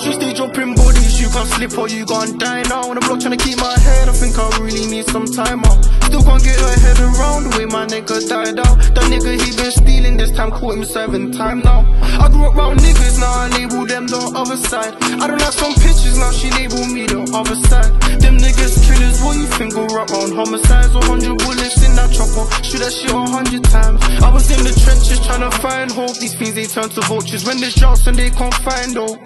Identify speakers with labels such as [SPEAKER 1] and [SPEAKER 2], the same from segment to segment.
[SPEAKER 1] streets they dropping bodies, oh, you can't slip or you gon' die now. On the block trying to keep my head, I think I really need some time out. Still can't get her head around the way my nigga died out. That nigga he been stealing, this time caught him seven time now. I grew up around niggas, now I label them the other side. I don't like some pictures, now she label me the other side. Them niggas killers, what you think go up on homicides or hundred bullets in that chopper? Shoot that shit a hundred times. I was in the trenches trying to find hope. These fiends they turn to vultures when there's droughts and they can't find hope.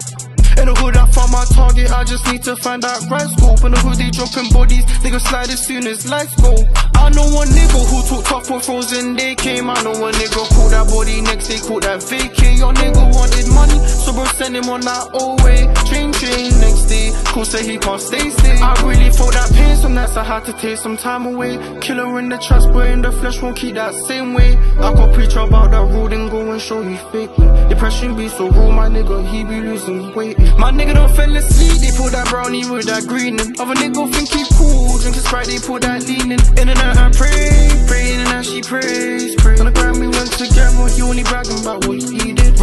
[SPEAKER 1] In the hood, I found my target. I just need to find that right scope. In the hood, they dropping bodies. They gon' slide as soon as lights go. I know one nigga who took tough for frozen. They came. I know one nigga caught that body next. They caught that vacay. Your nigga wanted money, so bro send him on that old way. Train, train next day. Cool say he can't stay, stay. I really felt that pain. Some nights I had to take some time away. Killer in the trust, but in the flesh won't keep that same way. I could preach about road and go and show he fake. Depression be so real, my nigga. He be losing weight. My nigga don't fell asleep, they put that brownie with that green in. Other nigga think he cool, drink drinking Sprite, they put that lean in. In and out, I pray, praying and now she prays, pray. On the ground, we went together, he only bragging about what.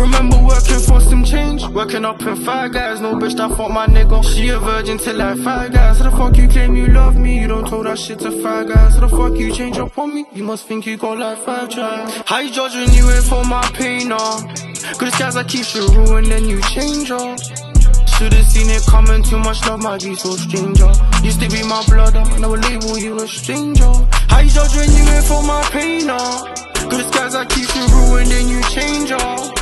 [SPEAKER 1] Remember working for some change, working up in five guys, no bitch that fought my nigga. She a virgin till like five guys. How the fuck you claim you love me? You don't told that shit to five guys. How the fuck you change up on me? You must think you got like five tries. How you judging you in for my pain, uh? Cause guys I keep you ruin, then you change up. Should've seen it coming, too much love might be so stranger. Used to be my blood, I never label you a stranger. How you when you in for my pain, uh? Good skies I keep you ruined, then you change, uh.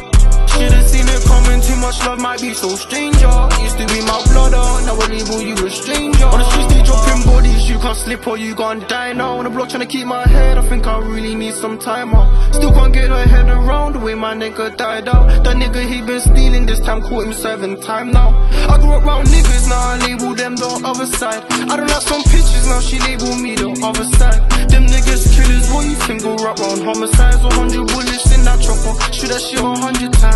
[SPEAKER 1] Coming, too much love might be so stranger. Used to be my blood, uh, now I label you a stranger. On the streets they dropping bodies, you can't slip or you gon' die now. On the block trying to keep my head, I think I really need some time out. Still can't get her head around the way my nigga died out. That nigga he been stealing, this time caught him seven time now. I grew up around niggas, now I label them the other side. I don't like some pictures, now she label me the other side. Them niggas killers, what you think go up round homicides or hundred bullets in that chopper? Shoot that shit hundred times.